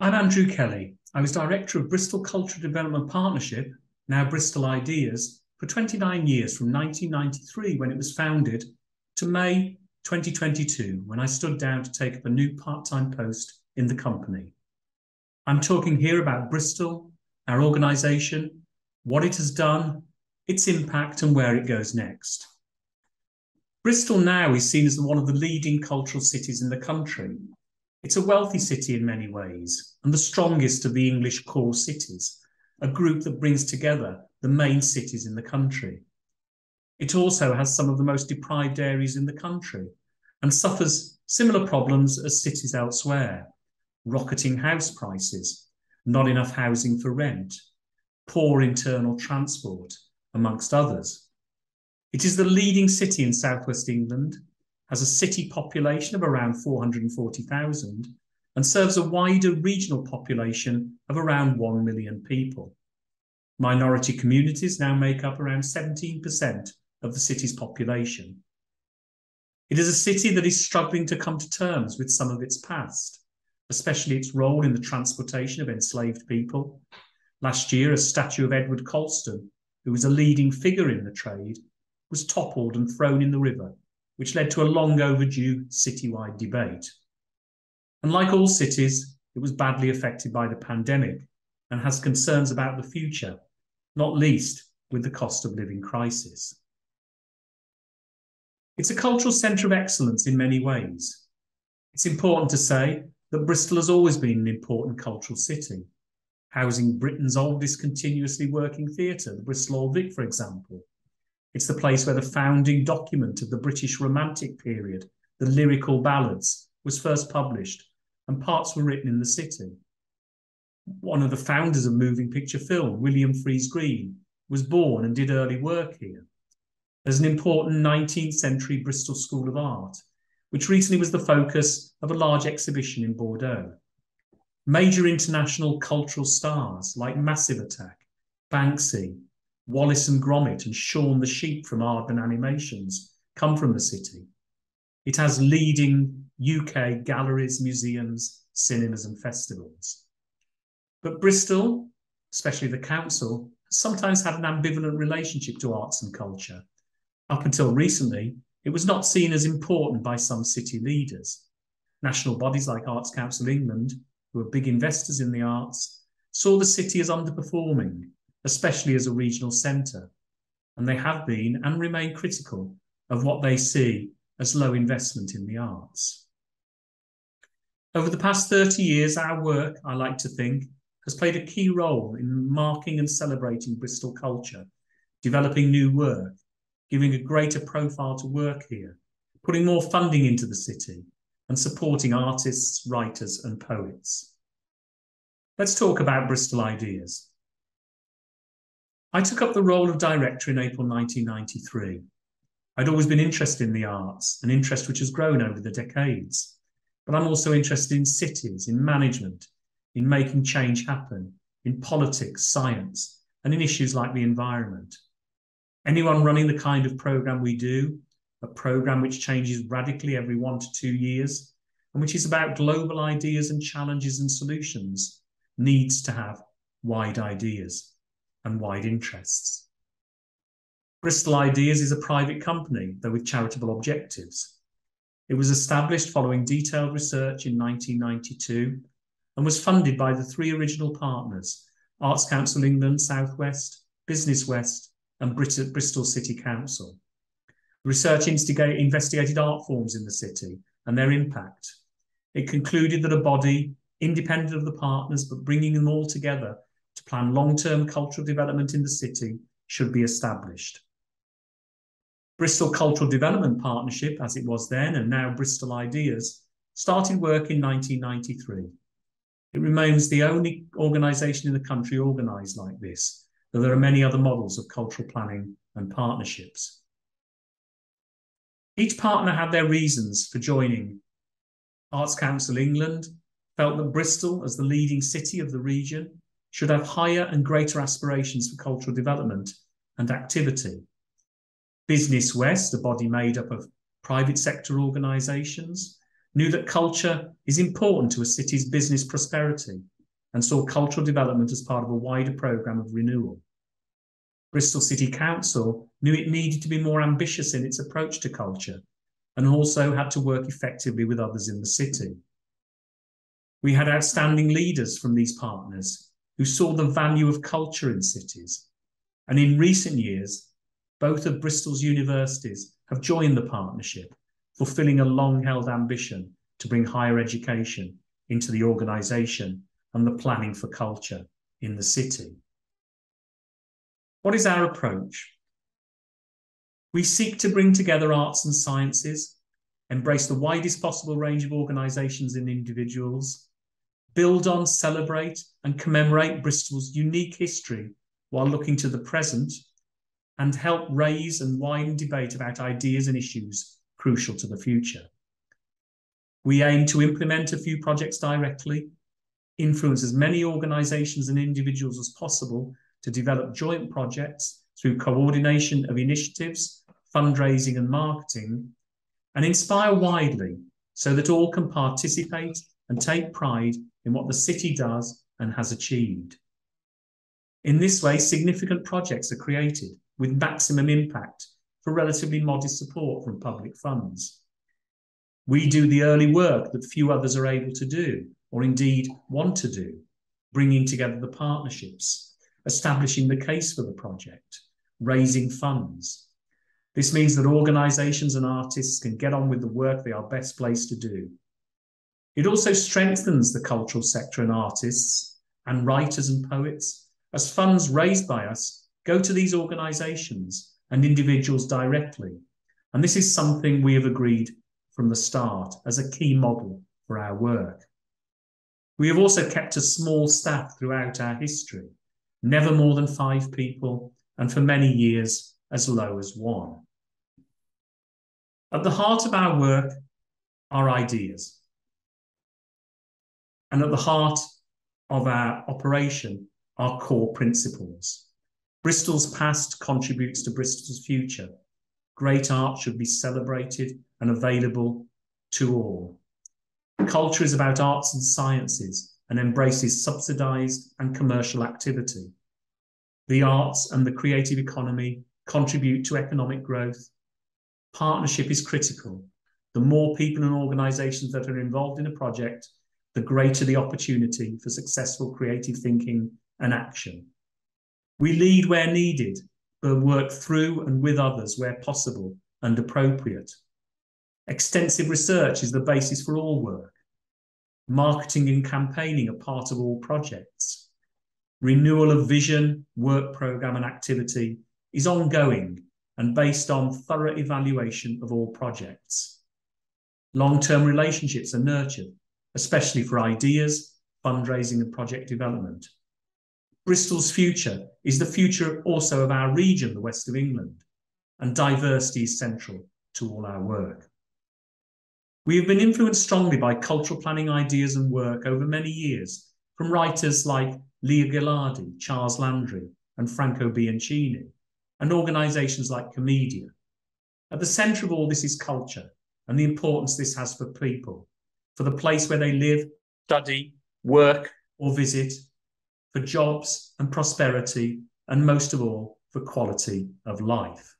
I'm Andrew Kelly. I was Director of Bristol Cultural Development Partnership, now Bristol Ideas, for 29 years from 1993 when it was founded to May 2022 when I stood down to take up a new part time post in the company. I'm talking here about Bristol, our organisation, what it has done, its impact, and where it goes next. Bristol now is seen as one of the leading cultural cities in the country. It's a wealthy city in many ways, and the strongest of the English core cities, a group that brings together the main cities in the country. It also has some of the most deprived areas in the country and suffers similar problems as cities elsewhere rocketing house prices, not enough housing for rent, poor internal transport, amongst others. It is the leading city in southwest England, has a city population of around 440,000, and serves a wider regional population of around 1 million people. Minority communities now make up around 17% of the city's population. It is a city that is struggling to come to terms with some of its past, especially its role in the transportation of enslaved people. Last year, a statue of Edward Colston, who was a leading figure in the trade, was toppled and thrown in the river, which led to a long overdue citywide debate. And like all cities, it was badly affected by the pandemic and has concerns about the future, not least with the cost of living crisis. It's a cultural centre of excellence in many ways. It's important to say that Bristol has always been an important cultural city, housing Britain's oldest continuously working theatre, the Bristol Old Vic, for example, it's the place where the founding document of the British Romantic period, the Lyrical Ballads, was first published, and parts were written in the city. One of the founders of moving picture film, William Friese-Greene, was born and did early work here. There's an important 19th century Bristol School of Art, which recently was the focus of a large exhibition in Bordeaux. Major international cultural stars like Massive Attack, Banksy, Wallace and Gromit and Shaun the Sheep from Aardman Animations come from the city. It has leading UK galleries, museums, cinemas, and festivals. But Bristol, especially the council, sometimes had an ambivalent relationship to arts and culture. Up until recently, it was not seen as important by some city leaders. National bodies like Arts Council England, who are big investors in the arts, saw the city as underperforming especially as a regional centre, and they have been and remain critical of what they see as low investment in the arts. Over the past 30 years, our work, I like to think, has played a key role in marking and celebrating Bristol culture, developing new work, giving a greater profile to work here, putting more funding into the city, and supporting artists, writers, and poets. Let's talk about Bristol Ideas. I took up the role of director in April 1993. I'd always been interested in the arts, an interest which has grown over the decades. But I'm also interested in cities, in management, in making change happen, in politics, science, and in issues like the environment. Anyone running the kind of program we do, a program which changes radically every one to two years, and which is about global ideas and challenges and solutions, needs to have wide ideas and wide interests. Bristol Ideas is a private company, though with charitable objectives. It was established following detailed research in 1992 and was funded by the three original partners Arts Council England Southwest, Business West, and Bristol City Council. research investigated art forms in the city and their impact. It concluded that a body, independent of the partners but bringing them all together to plan long-term cultural development in the city should be established. Bristol Cultural Development Partnership, as it was then and now Bristol Ideas, started work in 1993. It remains the only organisation in the country organised like this, though there are many other models of cultural planning and partnerships. Each partner had their reasons for joining. Arts Council England felt that Bristol, as the leading city of the region, should have higher and greater aspirations for cultural development and activity. Business West, a body made up of private sector organisations, knew that culture is important to a city's business prosperity and saw cultural development as part of a wider programme of renewal. Bristol City Council knew it needed to be more ambitious in its approach to culture and also had to work effectively with others in the city. We had outstanding leaders from these partners who saw the value of culture in cities. And in recent years, both of Bristol's universities have joined the partnership, fulfilling a long held ambition to bring higher education into the organisation and the planning for culture in the city. What is our approach? We seek to bring together arts and sciences, embrace the widest possible range of organisations and individuals, build on, celebrate, and commemorate Bristol's unique history while looking to the present, and help raise and widen debate about ideas and issues crucial to the future. We aim to implement a few projects directly, influence as many organisations and individuals as possible to develop joint projects through coordination of initiatives, fundraising, and marketing, and inspire widely so that all can participate and take pride in what the city does and has achieved. In this way, significant projects are created with maximum impact for relatively modest support from public funds. We do the early work that few others are able to do, or indeed want to do, bringing together the partnerships, establishing the case for the project, raising funds. This means that organisations and artists can get on with the work they are best placed to do it also strengthens the cultural sector and artists and writers and poets as funds raised by us go to these organisations and individuals directly. And this is something we have agreed from the start as a key model for our work. We have also kept a small staff throughout our history, never more than five people, and for many years as low as one. At the heart of our work are ideas. And at the heart of our operation are core principles. Bristol's past contributes to Bristol's future. Great art should be celebrated and available to all. Culture is about arts and sciences and embraces subsidized and commercial activity. The arts and the creative economy contribute to economic growth. Partnership is critical. The more people and organizations that are involved in a project, the greater the opportunity for successful creative thinking and action. We lead where needed, but work through and with others where possible and appropriate. Extensive research is the basis for all work. Marketing and campaigning are part of all projects. Renewal of vision, work programme, and activity is ongoing and based on thorough evaluation of all projects. Long term relationships are nurtured especially for ideas, fundraising, and project development. Bristol's future is the future also of our region, the West of England, and diversity is central to all our work. We have been influenced strongly by cultural planning ideas and work over many years from writers like Lia Ghilardi, Charles Landry, and Franco Bianchini, and organisations like Comedia. At the centre of all this is culture and the importance this has for people for the place where they live, study, work, or visit, for jobs and prosperity, and most of all, for quality of life.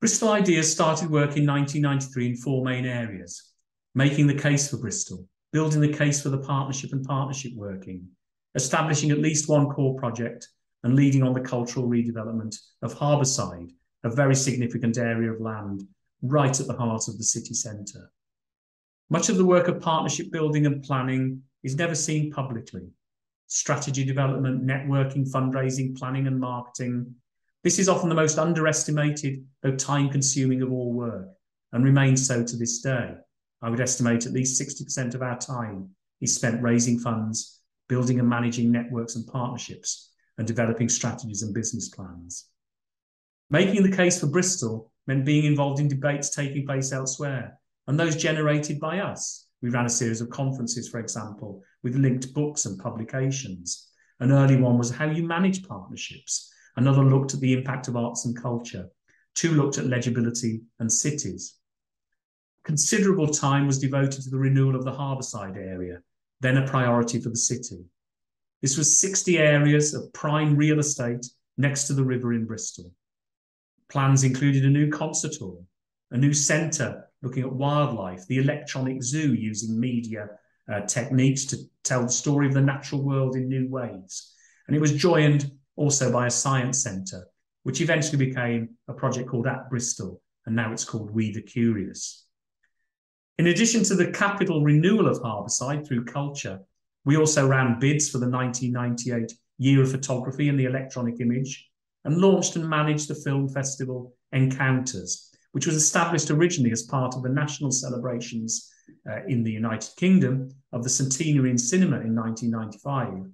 Bristol Ideas started work in 1993 in four main areas making the case for Bristol, building the case for the partnership and partnership working, establishing at least one core project, and leading on the cultural redevelopment of Harbourside, a very significant area of land right at the heart of the city centre. Much of the work of partnership building and planning is never seen publicly. Strategy development, networking, fundraising, planning, and marketing. This is often the most underestimated, though time consuming of all work, and remains so to this day. I would estimate at least 60% of our time is spent raising funds, building and managing networks and partnerships, and developing strategies and business plans. Making the case for Bristol meant being involved in debates taking place elsewhere, and those generated by us. We ran a series of conferences, for example, with linked books and publications. An early one was how you manage partnerships. Another looked at the impact of arts and culture. Two looked at legibility and cities. considerable time was devoted to the renewal of the harbourside area, then a priority for the city. This was 60 areas of prime real estate next to the river in Bristol. Plans included a new concert hall, a new centre looking at wildlife, the electronic zoo using media uh, techniques to tell the story of the natural world in new ways. And it was joined also by a science centre, which eventually became a project called At Bristol, and now it's called We the Curious. In addition to the capital renewal of Harbourside through culture, we also ran bids for the 1998 Year of Photography and the Electronic Image and launched and managed the film festival Encounters, which was established originally as part of the national celebrations uh, in the United Kingdom of the centenary in cinema in 1995,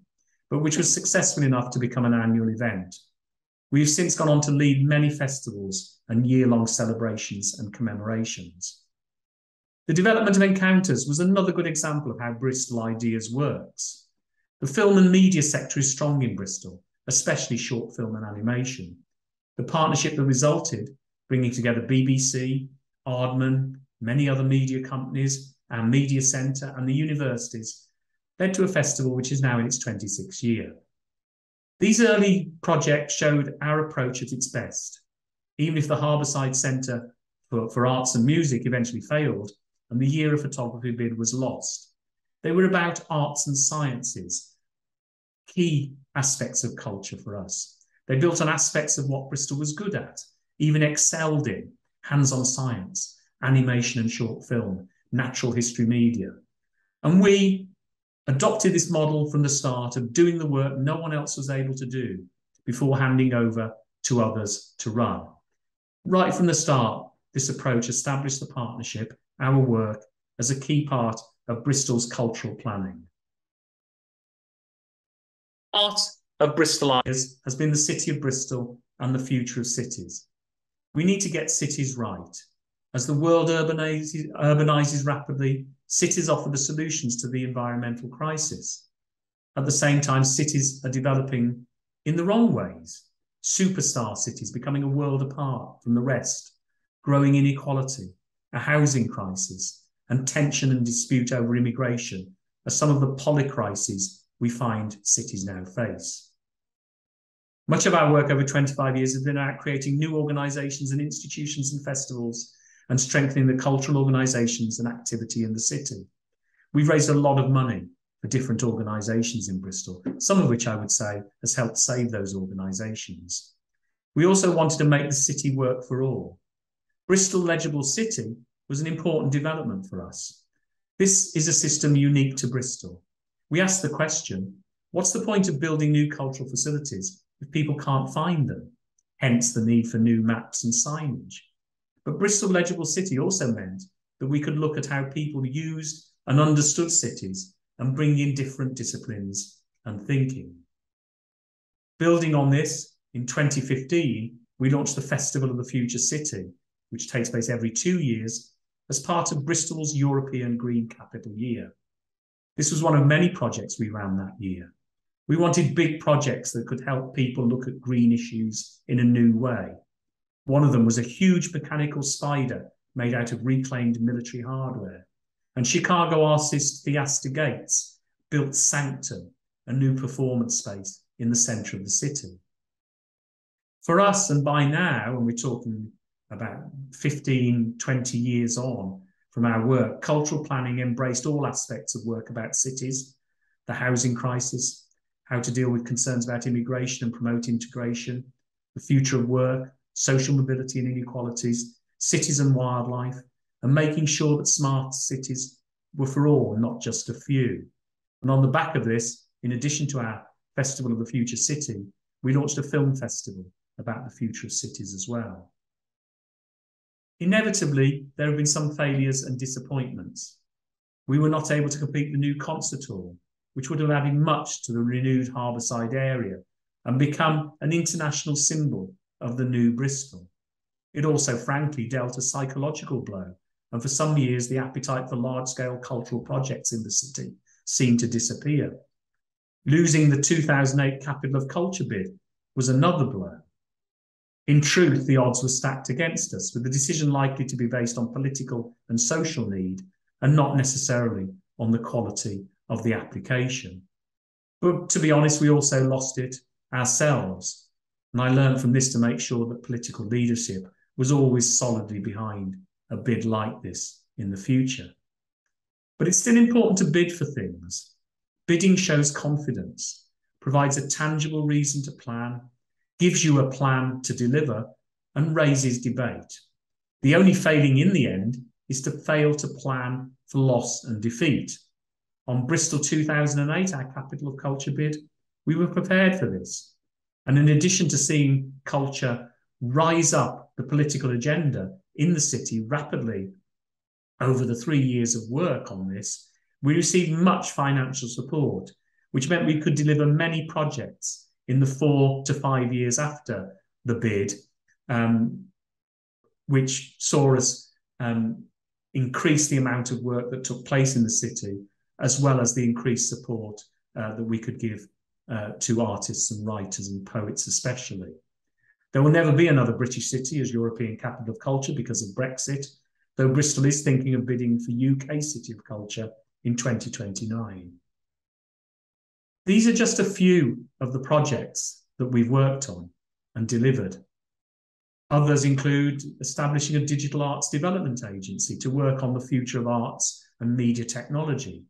but which was successful enough to become an annual event. We have since gone on to lead many festivals and year long celebrations and commemorations. The development of Encounters was another good example of how Bristol Ideas works. The film and media sector is strong in Bristol, especially short film and animation. The partnership that resulted, bringing together BBC, Aardman, many other media companies, our media centre, and the universities, led to a festival which is now in its 26th year. These early projects showed our approach at its best. Even if the Harbourside Centre for, for Arts and Music eventually failed, and the year of photography bid was lost. They were about arts and sciences, key aspects of culture for us. They built on aspects of what Bristol was good at, even excelled in hands on science, animation and short film, natural history media. And we adopted this model from the start of doing the work no one else was able to do before handing over to others to run. Right from the start, this approach established the partnership our work as a key part of Bristol's cultural planning. Art of Bristol has been the city of Bristol and the future of cities. We need to get cities right. As the world urbanizes, urbanizes rapidly, cities offer the solutions to the environmental crisis. At the same time, cities are developing in the wrong ways. Superstar cities becoming a world apart from the rest, growing inequality, a housing crisis, and tension and dispute over immigration are some of the polycrises we find cities now face. Much of our work over 25 years has been about creating new organisations and institutions and festivals and strengthening the cultural organisations and activity in the city. We've raised a lot of money for different organisations in Bristol, some of which I would say has helped save those organisations. We also wanted to make the city work for all. Bristol Legible City was an important development for us. This is a system unique to Bristol. We asked the question, what's the point of building new cultural facilities if people can't find them? Hence the need for new maps and signage. But Bristol Legible City also meant that we could look at how people used and understood cities and bring in different disciplines and thinking. Building on this, in 2015, we launched the Festival of the Future City, which takes place every two years as part of Bristol's European Green Capital Year. This was one of many projects we ran that year. We wanted big projects that could help people look at green issues in a new way. One of them was a huge mechanical spider made out of reclaimed military hardware. And Chicago artist Theaster Gates built Sanctum, a new performance space in the centre of the city. For us, and by now, and we're talking about 15, 20 years on from our work, cultural planning embraced all aspects of work about cities, the housing crisis, how to deal with concerns about immigration and promote integration, the future of work, social mobility and inequalities, cities and wildlife, and making sure that smart cities were for all, and not just a few. And on the back of this, in addition to our Festival of the Future City, we launched a film festival about the future of cities as well. Inevitably, there have been some failures and disappointments. We were not able to complete the new concert hall, which would have added much to the renewed Harbourside area and become an international symbol of the new Bristol. It also, frankly, dealt a psychological blow, and for some years, the appetite for large scale cultural projects in the city seemed to disappear. Losing the 2008 Capital of Culture bid was another blow. In truth, the odds were stacked against us, with the decision likely to be based on political and social need and not necessarily on the quality of the application. But to be honest, we also lost it ourselves. And I learned from this to make sure that political leadership was always solidly behind a bid like this in the future. But it's still important to bid for things. Bidding shows confidence, provides a tangible reason to plan, gives you a plan to deliver, and raises debate. The only failing in the end is to fail to plan for loss and defeat. On Bristol 2008, our Capital of Culture bid, we were prepared for this. And in addition to seeing culture rise up the political agenda in the city rapidly over the three years of work on this, we received much financial support, which meant we could deliver many projects in the four to five years after the bid, um, which saw us um, increase the amount of work that took place in the city, as well as the increased support uh, that we could give uh, to artists and writers and poets, especially. There will never be another British city as European capital of culture because of Brexit, though Bristol is thinking of bidding for UK City of Culture in 2029. These are just a few of the projects that we've worked on and delivered. Others include establishing a digital arts development agency to work on the future of arts and media technology,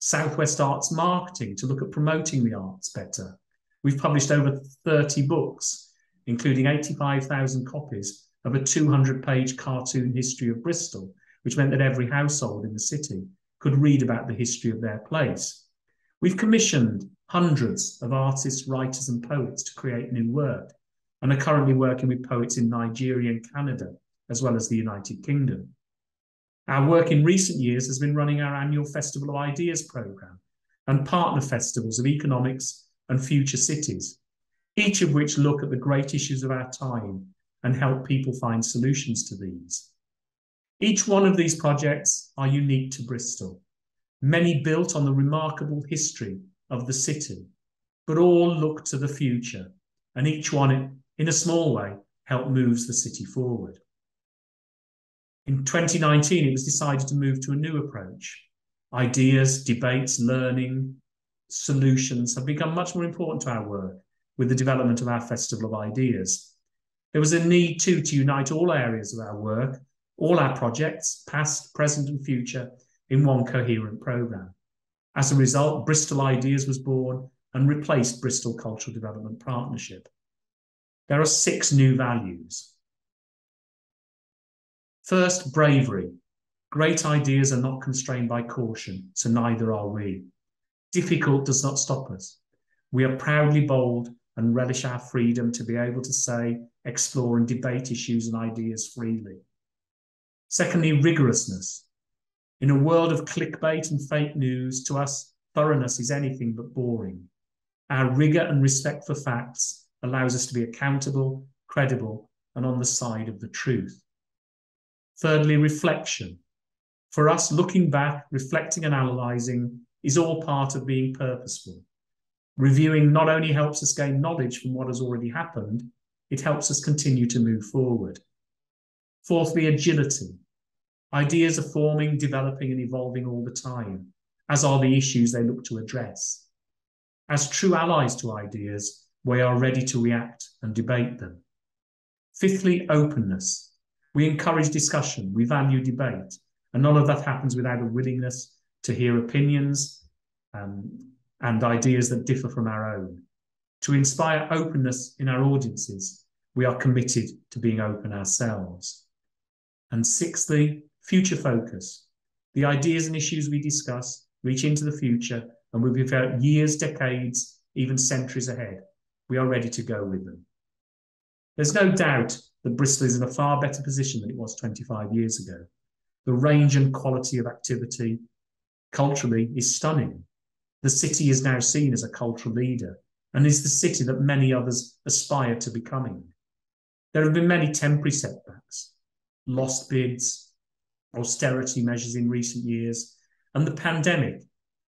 Southwest Arts Marketing to look at promoting the arts better. We've published over 30 books, including 85,000 copies of a 200 page cartoon history of Bristol, which meant that every household in the city could read about the history of their place. We've commissioned hundreds of artists, writers, and poets to create new work, and are currently working with poets in Nigeria and Canada, as well as the United Kingdom. Our work in recent years has been running our annual Festival of Ideas programme and partner festivals of economics and future cities, each of which look at the great issues of our time and help people find solutions to these. Each one of these projects are unique to Bristol, many built on the remarkable history of the city, but all look to the future, and each one, in a small way, help moves the city forward. In 2019, it was decided to move to a new approach. Ideas, debates, learning, solutions have become much more important to our work with the development of our Festival of Ideas. There was a need too to unite all areas of our work all our projects, past, present, and future, in one coherent programme. As a result, Bristol Ideas was born and replaced Bristol Cultural Development Partnership. There are six new values. First, bravery. Great ideas are not constrained by caution, so neither are we. Difficult does not stop us. We are proudly bold and relish our freedom to be able to say, explore, and debate issues and ideas freely. Secondly, rigorousness. In a world of clickbait and fake news, to us, thoroughness is anything but boring. Our rigor and respect for facts allows us to be accountable, credible, and on the side of the truth. Thirdly, reflection. For us, looking back, reflecting and analysing is all part of being purposeful. Reviewing not only helps us gain knowledge from what has already happened, it helps us continue to move forward. Fourthly, agility. Ideas are forming, developing, and evolving all the time, as are the issues they look to address. As true allies to ideas, we are ready to react and debate them. Fifthly, openness. We encourage discussion, we value debate, and none of that happens without a willingness to hear opinions um, and ideas that differ from our own. To inspire openness in our audiences, we are committed to being open ourselves. And sixthly, future focus. The ideas and issues we discuss reach into the future and will be felt years, decades, even centuries ahead. We are ready to go with them. There's no doubt that Bristol is in a far better position than it was 25 years ago. The range and quality of activity culturally is stunning. The city is now seen as a cultural leader and is the city that many others aspire to becoming. There have been many temporary setbacks, lost bids, austerity measures in recent years, and the pandemic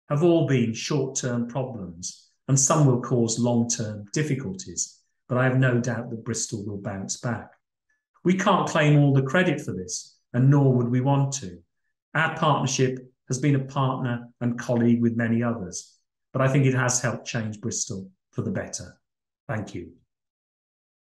have all been short term problems, and some will cause long term difficulties. but I have no doubt that Bristol will bounce back. We can't claim all the credit for this, and nor would we want to. Our partnership has been a partner and colleague with many others, but I think it has helped change Bristol for the better. Thank you.